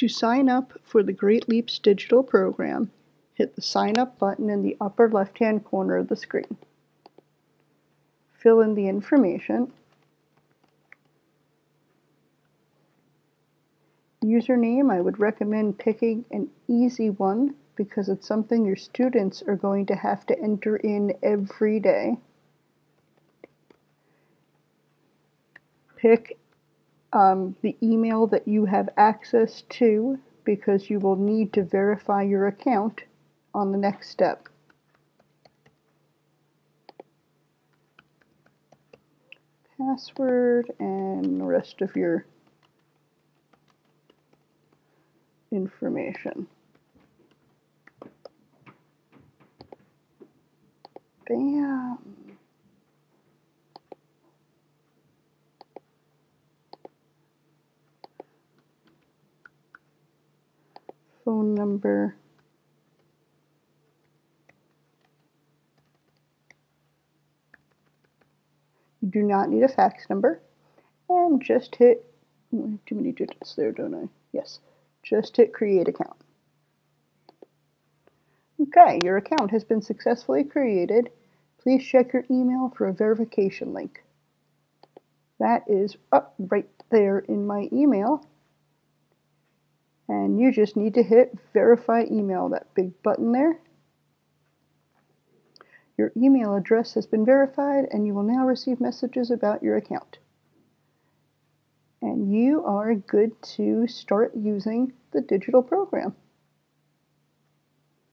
To sign up for the Great Leaps digital program, hit the Sign Up button in the upper left-hand corner of the screen. Fill in the information. Username, I would recommend picking an easy one because it's something your students are going to have to enter in every day. Pick um, the email that you have access to because you will need to verify your account on the next step. Password and the rest of your information. Bam. Phone number. You do not need a fax number. And just hit, too many digits there, don't I? Yes, just hit create account. Okay, your account has been successfully created. Please check your email for a verification link. That is up right there in my email and you just need to hit verify email, that big button there. Your email address has been verified and you will now receive messages about your account. And you are good to start using the digital program.